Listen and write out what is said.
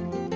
Música